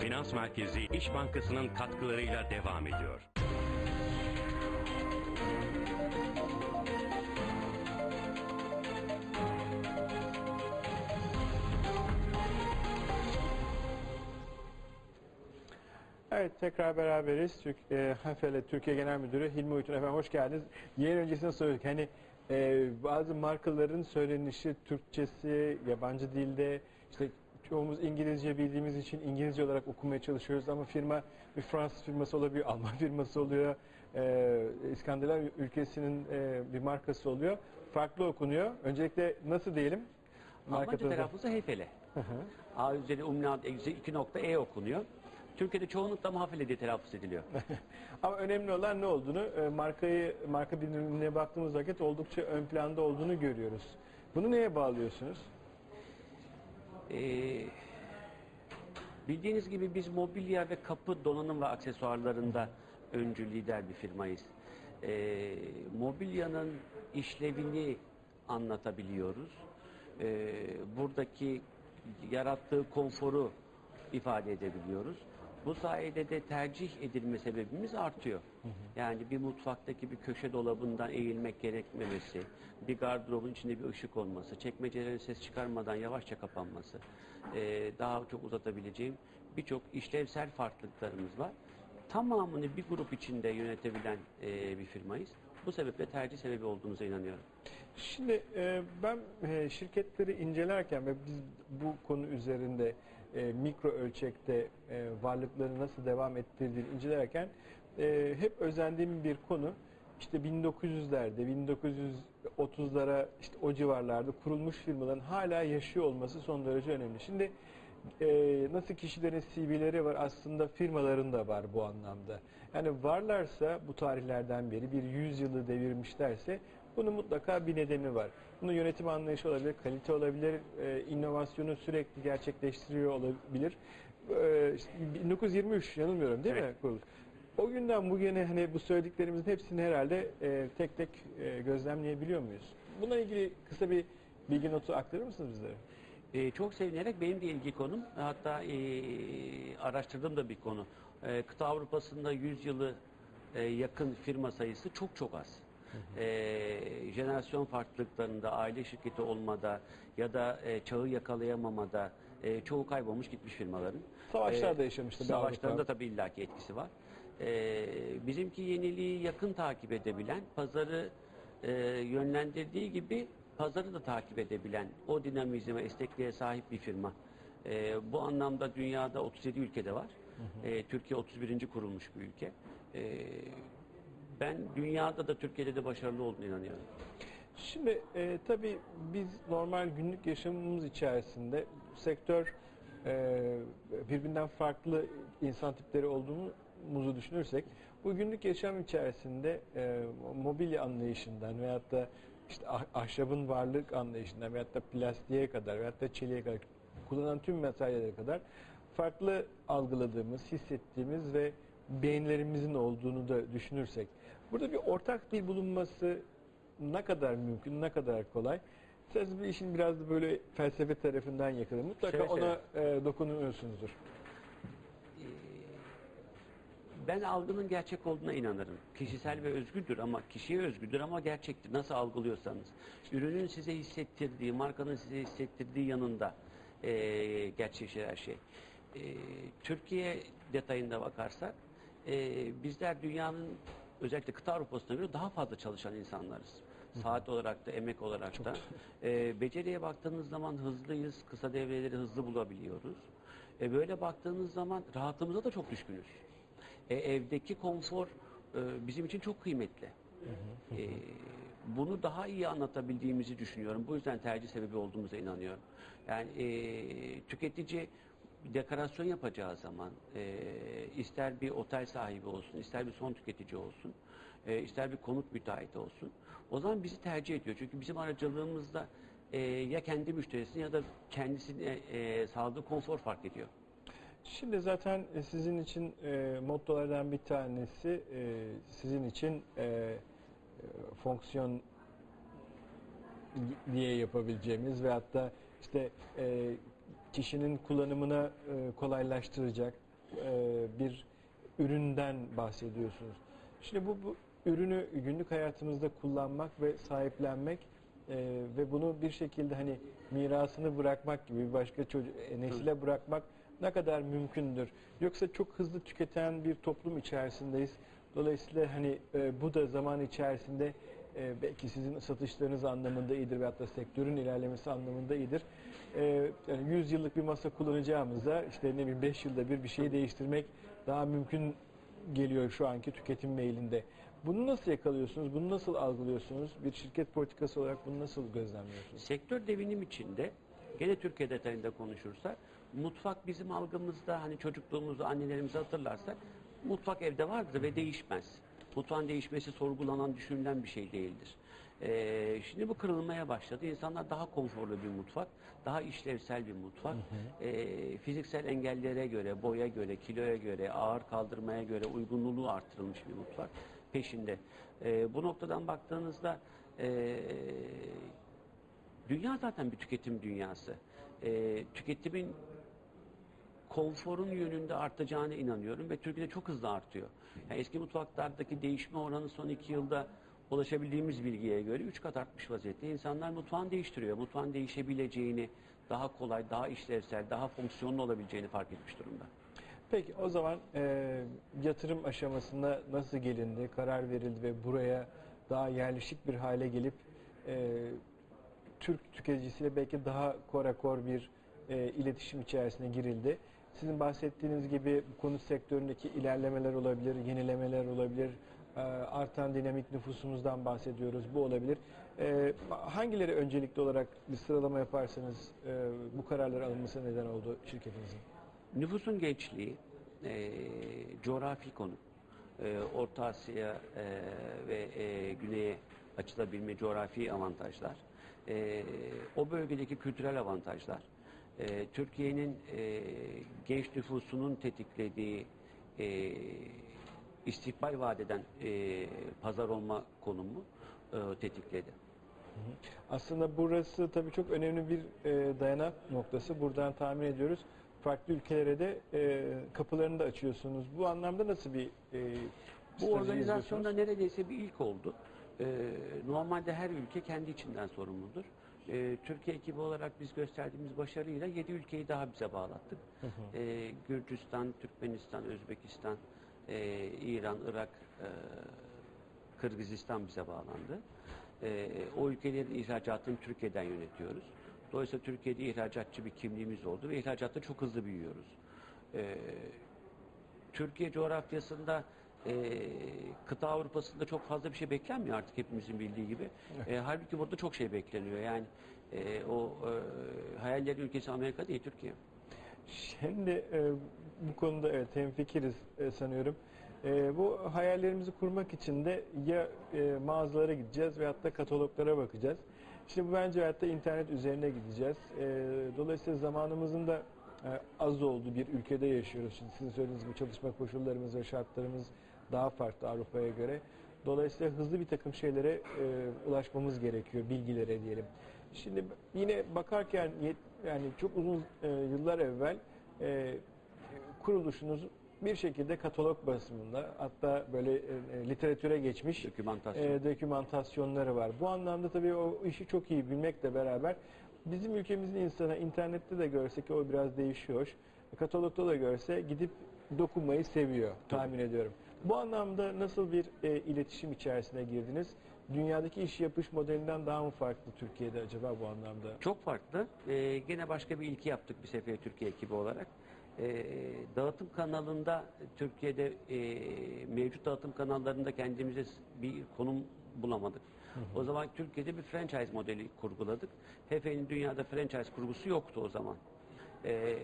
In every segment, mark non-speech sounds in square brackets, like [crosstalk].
Finans Merkezi İş Bankası'nın katkılarıyla devam ediyor. Evet tekrar beraberiz. Türk, e, HFL Türkiye Genel Müdürü Hilmi Uyutun efendim hoş geldiniz. Yayın öncesinde söyledik hani e, bazı markaların söylenişi Türkçesi, yabancı dilde işte çoğumuz İngilizce bildiğimiz için İngilizce olarak okumaya çalışıyoruz ama firma bir Fransız firması olabiliyor, [laughs] Alman firması oluyor, e, İskandinav ülkesinin e, bir markası oluyor. Farklı okunuyor. Öncelikle nasıl diyelim? Almanca tarafı- telaffuzu Hefele. A üzeri umlaut eksi 2 nokta E okunuyor. Türkiye'de çoğunlukla Mahfile diye telaffuz ediliyor. [laughs] Ama önemli olan ne olduğunu, e, markayı, marka bilimine baktığımız vakit oldukça ön planda olduğunu görüyoruz. Bunu neye bağlıyorsunuz? Ee, bildiğiniz gibi biz mobilya ve kapı donanım ve aksesuarlarında öncü lider bir firmayız. Ee, mobilyanın işlevini anlatabiliyoruz. Ee, buradaki yarattığı konforu ifade edebiliyoruz. Bu sayede de tercih edilme sebebimiz artıyor. Yani bir mutfaktaki bir köşe dolabından eğilmek gerekmemesi, bir gardırobun içinde bir ışık olması, çekmecelerin ses çıkarmadan yavaşça kapanması, eee, daha çok uzatabileceğim birçok işlevsel farklılıklarımız var. Tamamını bir grup içinde yönetebilen eee, bir firmayız. Bu sebeple tercih sebebi olduğumuza inanıyorum. Şimdi e, ben e, şirketleri incelerken ve biz bu konu üzerinde e, mikro ölçekte e, varlıklarını nasıl devam ettirdiğini incelerken e, hep özendiğim bir konu işte 1900'lerde, 1930'lara işte o civarlarda kurulmuş firmaların hala yaşıyor olması son derece önemli. Şimdi e, nasıl kişilerin CV'leri var aslında firmaların da var bu anlamda. Yani varlarsa bu tarihlerden beri bir 100 yılı devirmişlerse bunun mutlaka bir nedeni var. Bunun yönetim anlayışı olabilir, kalite olabilir, e, inovasyonu sürekli gerçekleştiriyor olabilir. E, işte 1923 yanılmıyorum değil mi Evet. kuruluş? O günden bugüne hani bu söylediklerimizin hepsini herhalde e, tek tek e, gözlemleyebiliyor muyuz? Bununla ilgili kısa bir bilgi notu aktarır mısınız bizlere? Ee, çok sevinerek benim de ilgi konum. Hatta ee, araştırdığım da bir konu. Ee, kıta Avrupa'sında 100 yılı ee, yakın firma sayısı çok çok az. Ee, jenerasyon farklılıklarında, aile şirketi olmada ya da ee, çağı yakalayamamada ee, çoğu kaybolmuş gitmiş firmaların. Savaşlar da yaşamıştı Savaşlarında tabii illaki etkisi var. Ee, bizimki yeniliği yakın takip edebilen, pazarı e, yönlendirdiği gibi pazarı da takip edebilen o dinamizme, esnekliğe sahip bir firma. Ee, bu anlamda dünyada 37 ülkede var. Ee, Türkiye 31. kurulmuş bir ülke. Ee, ben dünyada da Türkiye'de de başarılı olduğunu inanıyorum. Şimdi e, tabii biz normal günlük yaşamımız içerisinde sektör e, birbirinden farklı insan tipleri olduğumuzu düşünürsek bu günlük yaşam içerisinde e, mobilya anlayışından veyahut da işte ah- ahşabın varlık anlayışından veyahut da plastiğe kadar veyahut da çeliğe kadar kullanılan tüm materyallere kadar farklı algıladığımız, hissettiğimiz ve beğenilerimizin olduğunu da düşünürsek burada bir ortak dil bulunması ne kadar mümkün, ne kadar kolay. Siz bu işin biraz da böyle felsefe tarafından yakın. Mutlaka seve. ona e, dokunuyorsunuzdur. Ben algının gerçek olduğuna inanırım. Kişisel ve özgürdür ama kişiye özgüdür ama gerçektir. Nasıl algılıyorsanız. Ürünün size hissettirdiği, markanın size hissettirdiği yanında eee gerçekleşir her şey. Eee, Türkiye detayında bakarsak eee, bizler dünyanın özellikle kıta Avrupa'sına göre daha fazla çalışan insanlarız. Saat olarak da, emek olarak da. Eee, beceriye baktığınız zaman hızlıyız, kısa devreleri hızlı bulabiliyoruz. E, böyle baktığınız zaman rahatımıza da çok düşkünüz. E, evdeki konfor e, bizim için çok kıymetli. E, bunu daha iyi anlatabildiğimizi düşünüyorum. Bu yüzden tercih sebebi olduğumuza inanıyorum. Yani e, tüketici bir dekorasyon yapacağı zaman e, ister bir otel sahibi olsun, ister bir son tüketici olsun, e, ister bir konut müteahhiti olsun. O zaman bizi tercih ediyor. Çünkü bizim aracılığımızda e, ya kendi müşterisini ya da kendisine e, sağladığı konfor fark ediyor. Şimdi zaten e, sizin için e, mottolardan bir tanesi e, sizin için e, e, fonksiyon diye yapabileceğimiz veyahut da işte e, kişinin kullanımına e, kolaylaştıracak e, bir üründen bahsediyorsunuz. Şimdi bu, bu ürünü günlük hayatımızda kullanmak ve sahiplenmek e, ve bunu bir şekilde hani mirasını bırakmak gibi bir başka çocuk, e, nesile bırakmak ne kadar mümkündür? Yoksa çok hızlı tüketen bir toplum içerisindeyiz. Dolayısıyla hani e, bu da zaman içerisinde e, belki sizin satışlarınız anlamında iyidir veyahut da sektörün ilerlemesi anlamında iyidir. E, yani 100 yıllık bir masa kullanacağımıza işte ne bileyim 5 yılda bir bir şeyi değiştirmek daha mümkün geliyor şu anki tüketim meylinde. Bunu nasıl yakalıyorsunuz? Bunu nasıl algılıyorsunuz? Bir şirket politikası olarak bunu nasıl gözlemliyorsunuz? Sektör devinim içinde gene Türkiye detayında konuşursak mutfak bizim algımızda hani çocukluğumuzda annelerimizi hatırlarsak mutfak evde vardır ve değişmez. Mutfağın değişmesi sorgulanan, düşünülen bir şey değildir. Ee, şimdi bu kırılmaya başladı. İnsanlar daha konforlu bir mutfak, daha işlevsel bir mutfak, ee, fiziksel engellere göre, boya göre, kiloya göre, ağır kaldırmaya göre uygunluğu artırılmış bir mutfak peşinde. Ee, bu noktadan baktığınızda ee, Dünya zaten bir tüketim dünyası. Ee, tüketimin konforun yönünde artacağına inanıyorum ve Türkiye'de çok hızlı artıyor. Yani eski mutfaklardaki değişme oranı son iki yılda ulaşabildiğimiz bilgiye göre üç kat artmış vaziyette. İnsanlar mutfağını değiştiriyor. Mutfağın değişebileceğini, daha kolay, daha işlevsel, daha fonksiyonlu olabileceğini fark etmiş durumda. Peki o zaman e, yatırım aşamasında nasıl gelindi, karar verildi ve buraya daha yerleşik bir hale gelip e, Türk tüketicisiyle belki daha korakor bir e, iletişim içerisine girildi. Sizin bahsettiğiniz gibi konut sektöründeki ilerlemeler olabilir, yenilemeler olabilir, artan dinamik nüfusumuzdan bahsediyoruz, bu olabilir. E, hangileri öncelikli olarak bir sıralama yaparsanız e, bu kararlar alınmasına neden oldu şirketinizin? Nüfusun gençliği, e, coğrafi konum, e, Orta Asya ve Güney'e açılabilme coğrafi avantajlar, o bölgedeki kültürel avantajlar, Türkiye'nin genç nüfusunun tetiklediği istikbal vadeden e, pazar olma konumu e, tetikledi. Aslında burası tabii çok önemli bir e, dayanak noktası. Buradan tahmin ediyoruz. Farklı ülkelere de e, kapılarını da açıyorsunuz. Bu anlamda nasıl bir e, Bu organizasyonda neredeyse bir ilk oldu. Ee, normalde her ülke kendi içinden sorumludur. Ee, Türkiye ekibi olarak biz gösterdiğimiz başarıyla 7 ülkeyi daha bize bağlattık. Ee, Gürcistan, Türkmenistan, Özbekistan, e, İran, Irak, e, Kırgızistan bize bağlandı. Ee, o ülkelerin ihracatını Türkiye'den yönetiyoruz. Dolayısıyla Türkiye'de ihracatçı bir kimliğimiz oldu ve ihracatta çok hızlı büyüyoruz. Ee, Türkiye coğrafyasında e, kıta Avrupa'sında çok fazla bir şey beklenmiyor artık hepimizin bildiği gibi. E, halbuki burada çok şey bekleniyor. Yani e, o e, hayallerin ülkesi Amerika değil Türkiye. Şimdi e, bu konuda evet hemfikiriz e, sanıyorum. E, bu hayallerimizi kurmak için de ya e, mağazalara gideceğiz veyahut da kataloglara bakacağız. Şimdi bu bence da internet üzerine gideceğiz. E, dolayısıyla zamanımızın da e, az olduğu bir ülkede yaşıyoruz. Şimdi sizin söylediğiniz gibi çalışma koşullarımız ve şartlarımız daha farklı Avrupa'ya göre. Dolayısıyla hızlı bir takım şeylere e, ulaşmamız gerekiyor, bilgilere diyelim. Şimdi yine bakarken yani çok uzun e, yıllar evvel e, kuruluşunuz bir şekilde katalog basımında hatta böyle e, e, literatüre geçmiş Dokümantasyon. e, dokümantasyonları var. Bu anlamda tabii o işi çok iyi bilmekle beraber bizim ülkemizin insana internette de görse ki o biraz değişiyor. Katalogda da görse gidip dokunmayı seviyor tahmin ediyorum. Bu anlamda nasıl bir e, iletişim içerisine girdiniz? Dünyadaki iş yapış modelinden daha mı farklı Türkiye'de acaba bu anlamda? Çok farklı. Ee, gene başka bir ilki yaptık bir sefer Türkiye ekibi olarak. Ee, dağıtım kanalında Türkiye'de e, mevcut dağıtım kanallarında kendimize bir konum bulamadık. O zaman Türkiye'de bir franchise modeli kurguladık. Hefe'nin dünyada franchise kurgusu yoktu o zaman. Ee,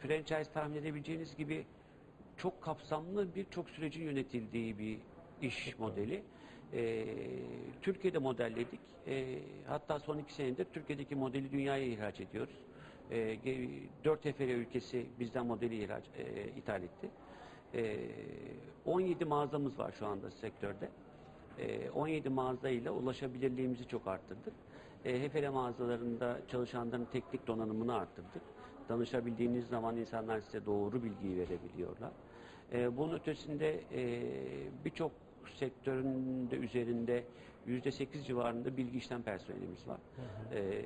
franchise tahmin edebileceğiniz gibi çok kapsamlı birçok sürecin yönetildiği bir iş modeli. Ee, Türkiye'de modelledik. Ee, hatta son iki senedir Türkiye'deki modeli dünyaya ihraç ediyoruz. Ge- dört TFR ülkesi bizden modeli ihraç, e, ithal etti. Ee, 17 mağazamız var şu anda sektörde. Ee, 17 mağazayla ulaşabilirliğimizi çok arttırdık. E, mağazalarında çalışanların teknik donanımını arttırdık. danışabildiğiniz zaman insanlar size doğru bilgiyi verebiliyorlar. E, bunun ötesinde e, birçok sektöründe üzerinde yüzde sekiz civarında bilgi işlem personelimiz var. E,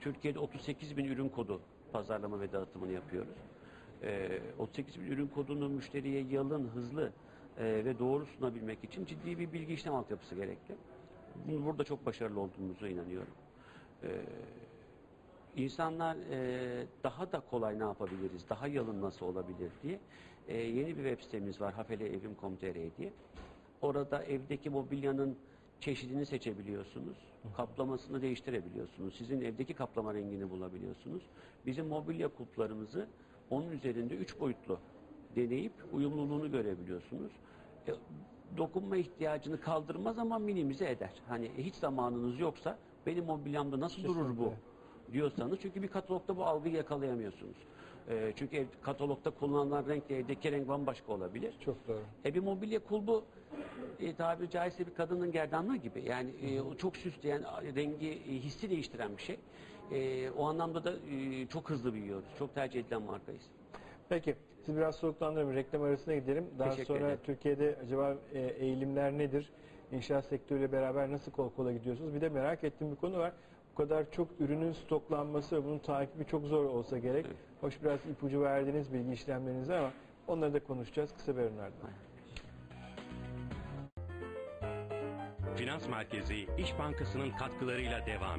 Türkiye'de 38 bin ürün kodu pazarlama ve dağıtımını yapıyoruz. E, 38 bin ürün kodunu müşteriye yalın, hızlı e, ve doğru sunabilmek için ciddi bir bilgi işlem altyapısı gerekli. Burada çok başarılı olduğumuza inanıyorum. E, İnsanlar e, daha da kolay ne yapabiliriz, daha yalın nasıl olabilir diye e, yeni bir web sitemiz var hafeleevim.com.tr diye. Orada evdeki mobilyanın çeşidini seçebiliyorsunuz. Kaplamasını değiştirebiliyorsunuz. Sizin evdeki kaplama rengini bulabiliyorsunuz. Bizim mobilya kulplarımızı onun üzerinde üç boyutlu deneyip uyumluluğunu görebiliyorsunuz. E, dokunma ihtiyacını kaldırmaz ama minimize eder. Hani hiç zamanınız yoksa benim mobilyamda nasıl durur bu? Diyorsanız çünkü bir katalogda bu algıyı yakalayamıyorsunuz. Ee, çünkü ev, katalogda kullanılan renkle evdeki renk bambaşka olabilir. Çok doğru. E bir mobilya kulbu e, tabiri caizse bir kadının gerdanlığı gibi. Yani e, o çok süsleyen, rengi, e, hissi değiştiren bir şey. E, o anlamda da e, çok hızlı büyüyoruz. Çok tercih edilen markayız. Peki siz biraz soluklandırın reklam arasına gidelim. Daha Teşekkür sonra ederim. Türkiye'de acaba e, eğilimler nedir? İnşaat sektörüyle beraber nasıl kol kola gidiyorsunuz? Bir de merak ettiğim bir konu var. Bu kadar çok ürünün stoklanması ve bunun takibi çok zor olsa gerek. Evet. Hoş biraz ipucu verdiğiniz bilgi işlemlerinize ama onları da konuşacağız kısa bir ardından. Finans Merkezi İş Bankası'nın katkılarıyla devam